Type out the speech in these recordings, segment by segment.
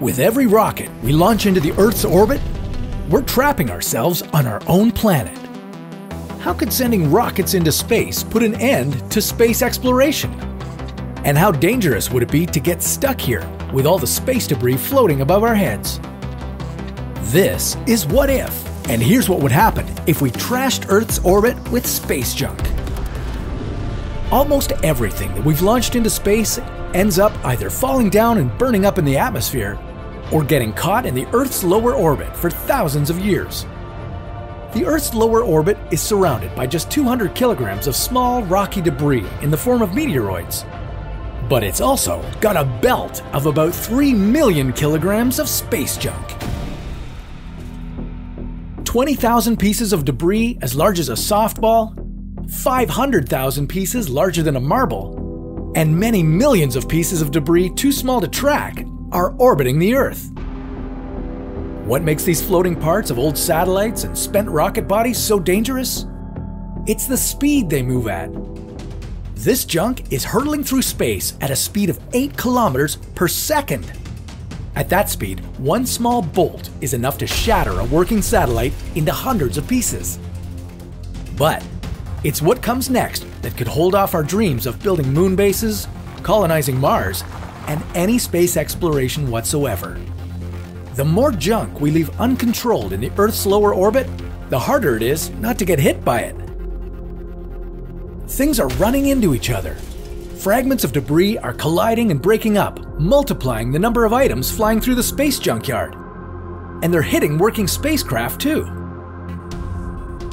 With every rocket we launch into the Earth's orbit, we're trapping ourselves on our own planet. How could sending rockets into space put an end to space exploration? And how dangerous would it be to get stuck here with all the space debris floating above our heads? This is What If, and here's what would happen if we trashed Earth's orbit with space junk. Almost everything that we've launched into space ends up either falling down and burning up in the atmosphere or getting caught in the Earth's lower orbit for thousands of years. The Earth's lower orbit is surrounded by just 200 kilograms of small rocky debris in the form of meteoroids. But it's also got a belt of about 3 million kilograms of space junk. 20,000 pieces of debris as large as a softball, 500,000 pieces larger than a marble, and many millions of pieces of debris too small to track are orbiting the Earth. What makes these floating parts of old satellites and spent rocket bodies so dangerous? It's the speed they move at. This junk is hurtling through space at a speed of 8 kilometers per second. At that speed, one small bolt is enough to shatter a working satellite into hundreds of pieces. But it's what comes next that could hold off our dreams of building moon bases, colonizing Mars, and any space exploration whatsoever. The more junk we leave uncontrolled in the Earth's lower orbit, the harder it is not to get hit by it. Things are running into each other. Fragments of debris are colliding and breaking up, multiplying the number of items flying through the space junkyard. And they're hitting working spacecraft too.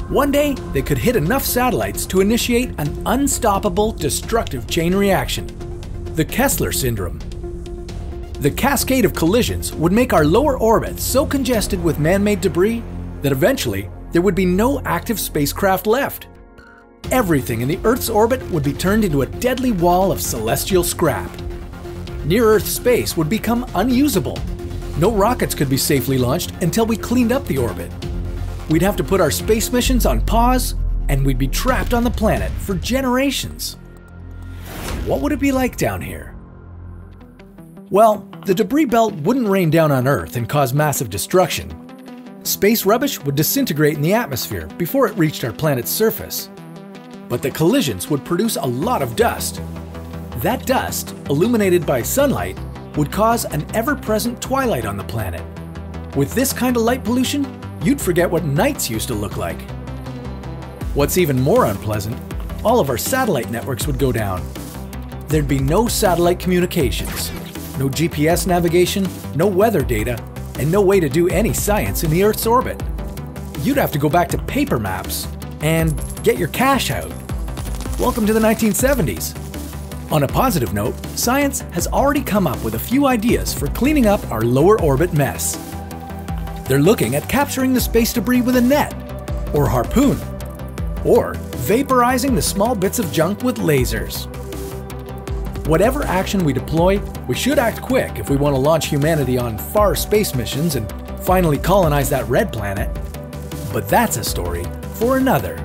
One day, they could hit enough satellites to initiate an unstoppable destructive chain reaction the Kessler syndrome. The cascade of collisions would make our lower orbit so congested with man made debris that eventually there would be no active spacecraft left. Everything in the Earth's orbit would be turned into a deadly wall of celestial scrap. Near Earth space would become unusable. No rockets could be safely launched until we cleaned up the orbit. We'd have to put our space missions on pause, and we'd be trapped on the planet for generations. What would it be like down here? Well, the debris belt wouldn't rain down on Earth and cause massive destruction. Space rubbish would disintegrate in the atmosphere before it reached our planet's surface. But the collisions would produce a lot of dust. That dust, illuminated by sunlight, would cause an ever present twilight on the planet. With this kind of light pollution, you'd forget what nights used to look like. What's even more unpleasant, all of our satellite networks would go down, there'd be no satellite communications, no GPS navigation, no weather data, and no way to do any science in the Earth's orbit. You'd have to go back to paper maps and get your cash out. Welcome to the 1970s. On a positive note, science has already come up with a few ideas for cleaning up our lower orbit mess. They're looking at capturing the space debris with a net, or harpoon, or vaporizing the small bits of junk with lasers. Whatever action we deploy, we should act quick if we want to launch humanity on far space missions and finally colonize that red planet. But that's a story for another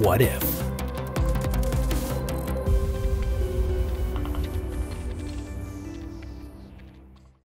What If.